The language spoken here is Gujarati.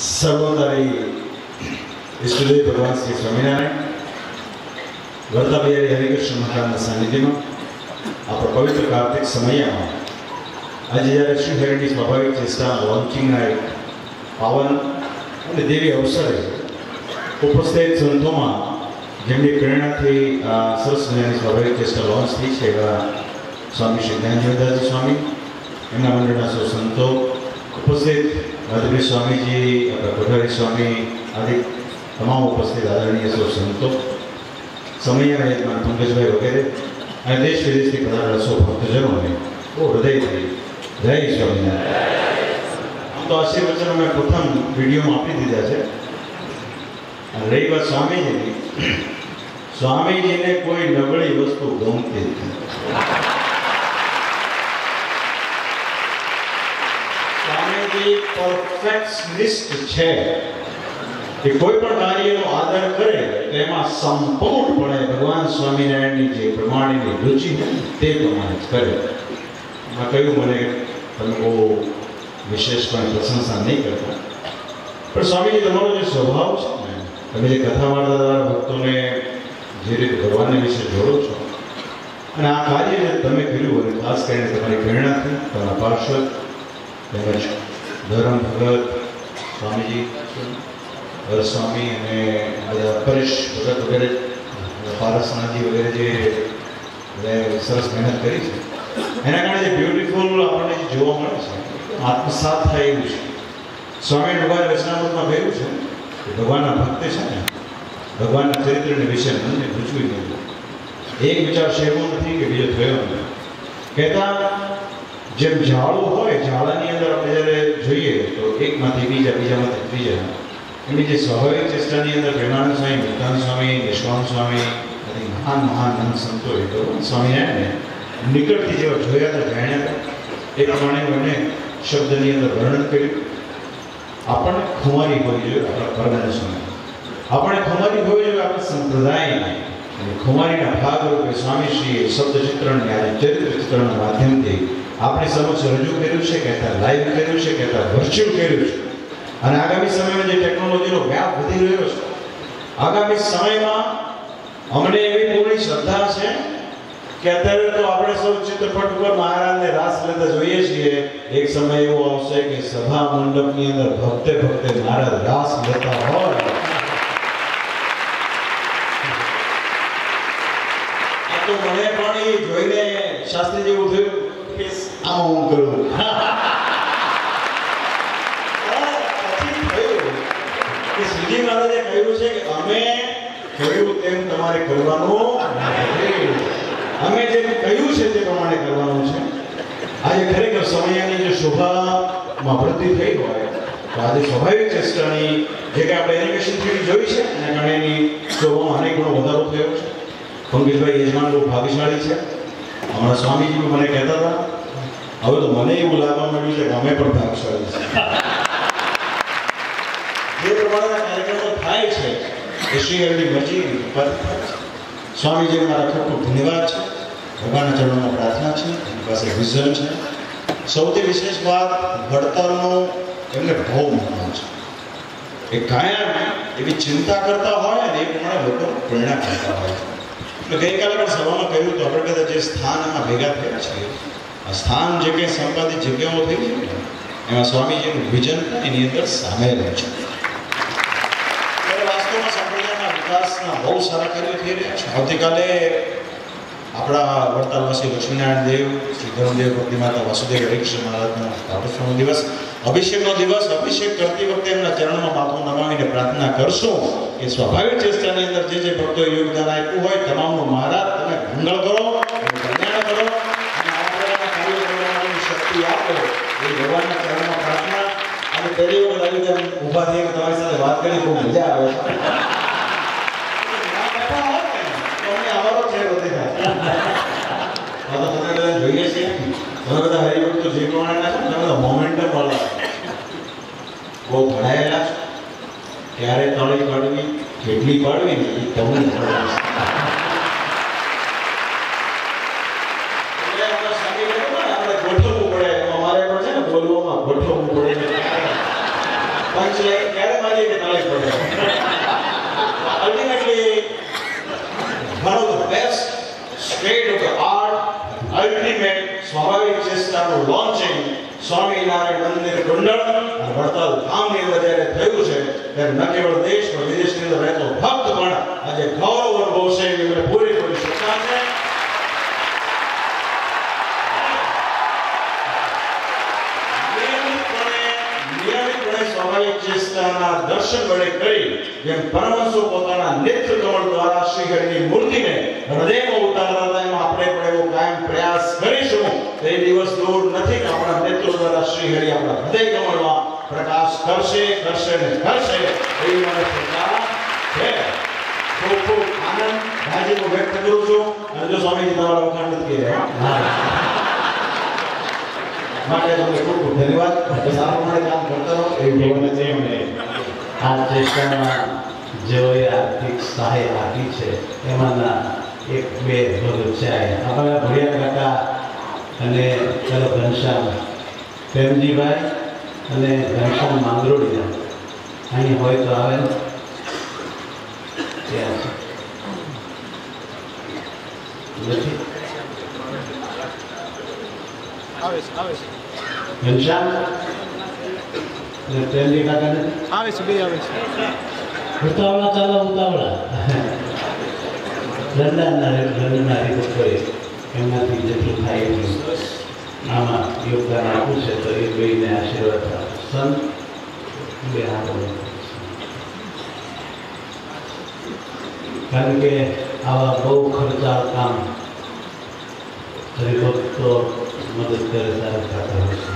સર્વોદરી ઈષ્ટદેવ ભગવાન શ્રી સ્વામિનારાયણ વર્તા બિહારી હરિકૃષ્ણ મહારાજના સાનિધ્યમાં, આપણા પવિત્ર કાર્તિક સમયમાં, આજે જ્યારે શ્રી હરિની સ્વાભાવિક ચેષ્ટા લોન્ચિંગના એક પાવન અને દેવી અવસરે ઉપસ્થિત સંતોમાં જેમની પ્રેરણાથી સરસ મજાની સ્વાભાવિક ચેષ્ટા લોન્ચ થઈ છે એવા સ્વામી શ્રી જ્ઞાનજીવદાસજી સ્વામી, એમના મંડળના સૌ સંતો ઉપસ્થિત માધુરી સ્વામીજી આપણા કોઠારી સ્વામી આદિ તમામ ઉપસ્થિત આદરણીય સૌ સંતો સમયના યજમાન પંકજભાઈ વગેરે અને દેશ વિદેશથી પધારેલા સૌ ભક્તજનોને બહુ હૃદયથી જય સ્વામિનારાયણ આમ તો આશીર્વચનો મેં પ્રથમ વિડીયોમાં આપી દીધા છે અને રહી વાત સ્વામીજીની સ્વામીજીને કોઈ નબળી વસ્તુ ગમતી નથી સ્વામીજી પરફેક્શનિસ્ટ છે કે કોઈ પણ કાર્યનો આદર કરે તો એમાં સંપૂર્ણપણે ભગવાન સ્વામિનારાયણની જે પ્રમાણેની રુચિ તે પ્રમાણે જ કરે. એમાં કહ્યું મને તમે બહુ વિશેષપણે પ્રશંસા નહીં કરતા. પણ સ્વામીજી, તમારો જે સ્વભાવ છે ને, તમે જે કથા વાર્તા દ્વારા ભક્તોને જે રીતે ભગવાનને વિશે જોડો છો, અને આ કાર્ય તમે કર્યું, અને ખાસ કરીને તમારી પ્રેરણાથી તમારા પાર્શ્વ તેમજ ધરમ ભગત, સ્વામીજી સ્વામી અને બધા પરેશ ભગત વગેરે પારસનાથજી વગેરે જે બધાએ સરસ મહેનત કરી છે. એના કારણે જે બ્યુટીફુલ આપણને જોવા મળે છે, આત્મસાત થાય એવું છે. સ્વામી ભગવાન રચનામૃતમાં કહ્યું છે કે ભગવાનના ભક્તે છે ને, ભગવાનના ચરિત્રને વિશે મનને પૂછવી નહીં એક વિચાર છે એવો નથી કે બીજો થયો નથી. કહેતા જેમ ઝાડું હોય, ઝાડાની અંદર આપણે જ્યારે જોઈએ તો એકમાંથી બીજા, બીજામાંથી ત્રીજા એની જે સ્વાભાવિક ચેષ્ટાની અંદર પ્રેમાનંદ સ્વામી મુક્તાનંદ સ્વામી નિષ્કાન સ્વામી આદિ મહાન મહાન નંદ સંતોએ ભગવાન સ્વામિનારાયણને નિકટથી જેવા જોયા હતા જાણ્યા હતા. એ પ્રમાણે એમણે શબ્દની અંદર વર્ણન કર્યું. આપણને ખુમારી હોવી જોઈએ આપણા પરમાનંદ સ્વામી. આપણે ખુમારી હોવી જોઈએ આપણા સંપ્રદાયની. અને ખુમારીના ભાગરૂપે સ્વામીશ્રીએ શબ્દ ચિત્રણને આજે ચરિત્ર ચિત્રણના માધ્યમથી આપણી સમક્ષ રજૂ કર્યું છે, કહેતા લાઈવ કર્યું છે, કહેતા વર્ચ્યુઅલ કર્યું છે. અને આગામી સમયમાં જે ટેકનોલોજીનો વ્યાપ વધી રહ્યો છે, આગામી સમયમાં અમને એવી પૂરી શ્રદ્ધા છે કે અત્યારે તો આપણે સૌ ચિત્રપટ ઉપર મહારાજને રાસ લેતા જોઈએ છીએ. એક સમય એવો આવશે કે સભા મંડપની અંદર ભક્તે ભક્તે મહારાજ રાસ લેતા હોય. તો મને પણ એ જોઈને શાસ્ત્રી જેવું થયું. કે આમાં હું કરું? શ્રીજી મહારાજે કહ્યું છે કે અમે કહ્યું તેમ તમારે કરવાનું અમે જે કહ્યું છે તે પ્રમાણે કરવાનું છે. આજે ખરેખર સમયની જે શોભામાં વૃદ્ધિ થઈ હોય તો આજે સ્વાભાવિક ચેષ્ટાની જે કે આપણે એનિમેશન થિયરી જોઈ છે એના કારણે એની શોભામાં અનેક ગણો વધારો થયો છે. પંકજભાઈ યજમાન બહુ ભાગ્યશાળી છે. હમણાં સ્વામીજી મને કહેતા હતા, હવે તો મને એવું લાગવા માંડ્યું છે કે અમે પણ ભાગ્યશાળી છે જે પ્રમાણેના કાર્યક્રમો થાય છે, એ શ્રી હરિની મરજી પર છે. સ્વામીજી મારા ખૂબ ધન્યવાદ છે. ભગવાનના ચરણોમાં પ્રાર્થના છે એની પાસે વિઝન છે. સૌથી વિશેષ વાત ઘડતરનો એમને બહુ મહત્વ છે. એ કાયમ એવી ચિંતા કરતા હોય અને એ પ્રમાણે લોકો પ્રેરણા કરતા હોય એટલે ગઈકાલે પણ સભામાં કહ્યું તો આપણે બધા જે સ્થાનમાં ભેગા થયા છીએ, આ સ્થાન જે કંઈ સંપાદિત જગ્યાઓ થઈ છે એમાં સ્વામીજીનું વિજન એની અંદર સામેલ છે. વિકાસના બહુ સારા કાર્યો થઈ રહ્યા છે. આવતીકાલે આપણા વડતાલવાસી લક્ષ્મીનારાયણ દેવ, શ્રી ધર્મદેવ ભક્તિ માતા વાસુદેવ હરિકૃષ્ણ મહારાજનો કાર્યક્રમનો દિવસ અભિષેકનો દિવસ અભિષેક કરતી વખતે એમના ચરણમાં માથું નમાવીને પ્રાર્થના કરશો. એ સ્વાભાવિક ચેષ્ટાની અંદર જે જે ભક્તોએ યોગદાન આપ્યું હોય તમામનો મહારાજ તમે મંગળ કરો કલ્યાણ કરો અને શક્તિ આપો. એ ભગવાનના ચરણમાં પ્રાર્થના. અને પહેલી વખત આવી રીતે ઊભા થઈને તમારી સાથે વાત કરી ખૂબ મજા આવે છે. તમે જોઈએ છે. તમે બધા હરિભક્તો જે છો તમે બધા મોમેન્ટમ વાળા બહુ ભણાયેલા છો ક્યારે તાળી પાડવી કેટલી પાડવી ને એ તમને ખબર છે. એટલે આપણે સામે કહ્યું ને, આપણે ગોઠવવું પડે અમારે પણ છે ને બોલવામાં ગોઠવવું પડે પંચ જેટલી પાડવી ને એ તમને ultimately, one of the best state of the art, ultimate સ્વાભાવિક ચેષ્ટાનું લોન્ચિંગ સ્વામિનારાયણ મંદિર ગોંડલ અને વડતાલ ગામની અંદર જ્યારે થયું છે ત્યારે ન કેવળ દેશ, પણ વિદેશની અંદર રહેતો ભક્ત પણ આજે ગૌરવ અનુભવશે એવી મને પૂરી શ્રદ્ધા છે. દર્શન વડે કરી, જેમ પરમહંસો પોતાના નેત્ર કમળ દ્વારા શ્રીહરિની મૂર્તિને હૃદયમાં ઉતારતા હતા આપણે પણ એવો કાયમ પ્રયાસ કરીશું. તો દિવસ દૂર નથી કે આપણા નેત્રો દ્વારા શ્રીહરિ આપણા હૃદય કમળમાં પ્રકાશ કરશે કરશે ને કરશે. એવી મને શ્રદ્ધા છે. ખૂબ ખૂબ આનંદ. ભાજીનો વ્યક્ત કરું છું. અને જો સ્વામીજી તમારા વખાણ નથી કર્યા હા? માટે તમને ખૂબ ખૂબ ધન્યવાદ. સારું મને કામ કરતા રહો એવી ભગવાનને જય મને આ ચેષ્ટામાં જેઓએ આર્થિક સહાય આપી છે એમાંના એક બે ભગત છે આપણા ભડિયા કાકા અને ચલો ઘનશ્યામ. પ્રેમજીભાઈ અને ઘનશ્યામ માંગરોળીયા અહીં હોય તો આવે ને. નથી. આવે છે આવે છે. ઘનશ્યામ? અને પ્રેમજી કાકા આવે છે બે આવે છે. ઉતાવળા ચાલો ઉતાવળા. લંડનના લંડનના રિપોર્ટરે એમનાથી જેટલું થાય એટલું. આમાં યોગદાન આપ્યું છે તો એ બેને આશીર્વાદ આપો. સંત, બે કારણ કે આવા બહુ ખર્ચાળ કામ હરિભક્તો મદદ કરે સારા થતા હોય છે